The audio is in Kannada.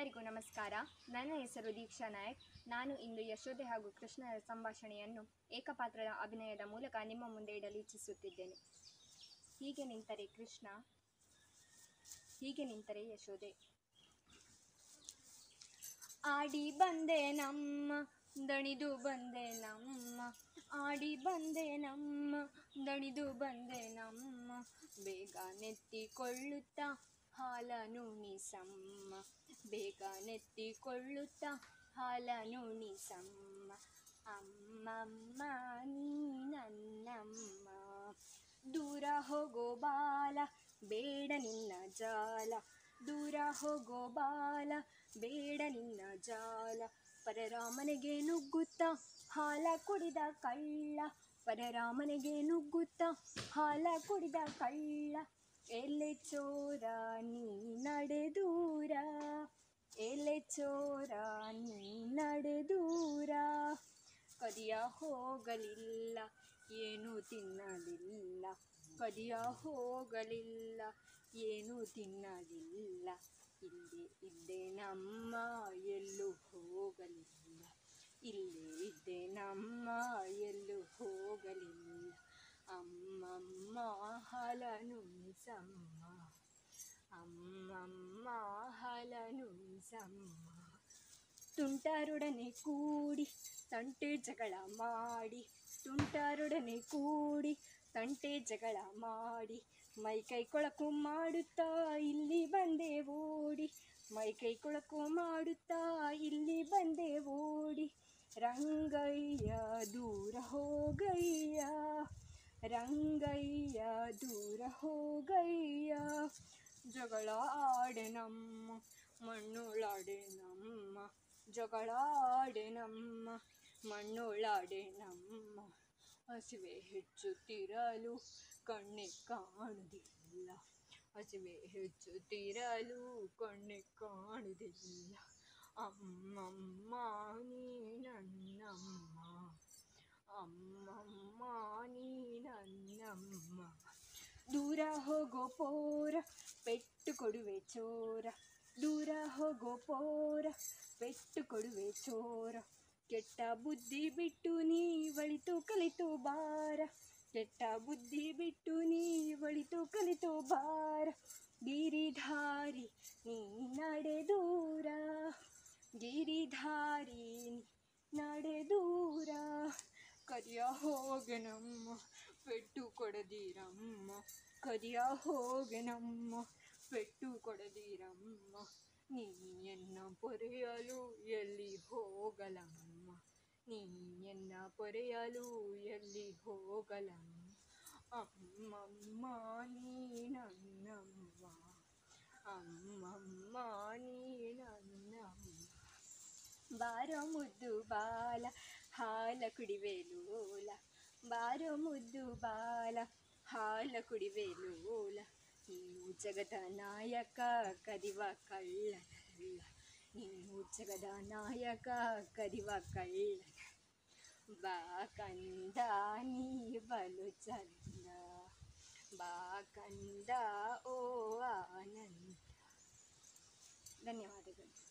ಎಲ್ಲರಿಗೂ ನಮಸ್ಕಾರ. ನನ್ನ ಹೆಸರು ದೀಕ್ಷಾ ನಾಯಕ್. ನಾನು ಇಂದು ಯಶೋದೆ ಹಾಗೂ ಕೃಷ್ಣರ ಸಂಭಾಷಣೆಯನ್ನು ಏಕಪಾತ್ರದ ಅಭಿನಯದ ಮೂಲಕ ನಿಮ್ಮ ಮುಂದೆ ಇಡಲು ಇಚ್ಛಿಸುತ್ತಿದ್ದೇನೆ. ಹೀಗೆ ನಿಂತರೆ ಕೃಷ್ಣ, ಹೀಗೆ ನಿಂತರೆ ಯಶೋದೆ ಆಡಿ ಬಂದೆ ನಮ್ಮ, ದಣಿದು ಬಂದೆ ನಮ್ಮ, ಆಡಿ ಬಂದೆ ನಮ್ಮ, ದಣಿದು ಬಂದೆ ನಮ್ಮ. ಬೇಗ ನೆತ್ತಿಕೊಳ್ಳುತ್ತಾ ಹಾಲನು ನಿಸಮ್ಮ ಬೇಗ ನೆತ್ತಿಕೊಳ್ಳುತ್ತಾ ಹಾಲನು ನಿಸಮ್ಮ ಅಮ್ಮಮ್ಮ, ನೀ ನನ್ನಮ್ಮ. ದೂರ ಹೋಗೋ ಬಾಲ, ಬೇಡ ನಿನ್ನ ಜಾಲ. ದೂರ ಹೋಗೋ ಬಾಲ, ಬೇಡ ನಿನ್ನ ಜಾಲ. ಪರರಾಮನಿಗೆ ನುಗ್ಗುತ್ತ ಹಾಲ ಕುಡಿದ ಕಳ್ಳ. ಪರರಾಮನಿಗೆ ನುಗ್ಗುತ್ತ ಹಾಲ ಕುಡಿದ ಕಳ್ಳ. ಎಲೆ ಚೋರ ನೀ ನಡೆದೂರ? ಎಲೆ ಚೋರ ನೀ ನಡೆದೂರ? ಕದಿಯ ಹೋಗಲಿಲ್ಲ, ಏನೂ ತಿನ್ನಲಿಲ್ಲ. ಕದಿಯ ಹೋಗಲಿಲ್ಲ, ಏನೂ ತಿನ್ನಲಿಲ್ಲ. ಇಲ್ಲೇ ಇದ್ದೆ ನಮ್ಮ ಎಲ್ಲೂ ಹೋಗಲಿಲ್ಲ. ಇಲ್ಲೇ ಇದ್ದೆ ನಮ್ಮ ಅಮ್ಮಮ್ಮ ಹಲನುಂಸಮ್ಮ ಅಮ್ಮಮ್ಮ ಹಲನುಂಸಮ್ಮ ತುಂಟರೊಡನೆ ಕೂಡಿ ತಂಟೆ ಜಗಳ ಮಾಡಿ, ತುಂಟಾರೊಡನೆ ಕೂಡಿ ತಂಟೆ ಜಗಳ ಮಾಡಿ, ಮೈ ಕೈ ಕೊಳಕು ಮಾಡುತ್ತಾ ಇಲ್ಲಿ ಬಂದೆ ಓಡಿ, ಮೈ ಕೈ ಕೊಳಕು ಮಾಡುತ್ತಾ ಇಲ್ಲಿ ಬಂದೆ ಓಡಿ. ರಂಗಯ್ಯ ದೂರ ಹೋಗಯ್ಯ ರಂಗಯ್ಯ ದೂರ ಹೋಗಯ್ಯ ಜಗಳ ಆಡೆ ನಮ್ಮ ಮಣ್ಣೊಳಾಡೆ ನಮ್ಮ ಜಗಳ ಆಡೆ ನಮ್ಮ ಮಣ್ಣೊಳಾಡೆ ನಮ್ಮ ಹಸಿವೆ ಹೆಚ್ಚುತ್ತಿರಲು ಕಣ್ಣೆ ಕಾಣುವುದಿಲ್ಲ ಹಸಿವೆ ಹೆಚ್ಚುತ್ತಿರಲು ಕಣ್ಣೆ ಕಾಣುವುದಿಲ್ಲ ಅಮ್ಮಮ್ಮ ನೀ ನನ್ನಮ್ಮ ಅಮ್ಮಮ್ಮ ನೀ ನನ್ನಮ್ಮ ದೂರ ಹೋಗೋ ಪೋರ, ಪೆಟ್ಟು ಕೊಡುವೆ ಚೋರ. ದೂರ ಹೋಗೋ ಪೋರ, ಪೆಟ್ಟು ಕೊಡುವೆ ಚೋರ. ಕೆಟ್ಟ ಬುದ್ಧಿ ಬಿಟ್ಟು ನೀ ಒಳಿತು ಕಲಿತು ಬಾರ. ಕೆಟ್ಟ ಬುದ್ಧಿ ಬಿಟ್ಟು ನೀ ಒಳಿತು ಕಲಿತು ಬಾರ. ಗಿರಿಧಾರಿ ನೀ ನಡೆದೂರ ಗಿರಿಧಾರಿ ನಡೆದೂರ ಕರಿಯ ಹೋಗ ನಮ್ಮ ಪೆಟ್ಟು ಕೊಡದಿರಮ್ಮ, ಕದಿಯ ಹೋಗೆ ನಮ್ಮ ಪೆಟ್ಟು ಕೊಡದಿರಮ್ಮ. ನೀಯನ್ನ ಪೊರೆಯಲು ಎಲ್ಲಿ ಹೋಗಲಮ್ಮ? ನೀಯನ್ನ ಪೊರೆಯಲು ಎಲ್ಲಿ ಹೋಗಲಮ್ಮ? ಅಮ್ಮಮ್ಮ, ನೀ ನನ್ನಮ್ಮ ಅಮ್ಮಮ್ಮ, ನೀ ನನ್ನಮ್ಮ ಬಾರೋ ಮುದ್ದು ಬಾಲ, ಹಾಲ ಕುಡಿವೆ ಲೋಲ. ಬಾರೋ ಮುದ್ದು ಬಾಲ ಹಾಲ ಕುಡಿವೆ ಲೋಲ ನೀನು ಜಗದ ನಾಯಕ ಕದಿವ ಕಳ್ಳನಲ್ಲ ನೀನು ಜಗದ ನಾಯಕ ಕದಿವ ಕಳ್ಳನ ಬಾ ಕಂದ ನೀ ಬಲು ಚಂದ ಬಾ ಕಂದ ಓ ಆನಂದ ಧನ್ಯವಾದಗಳು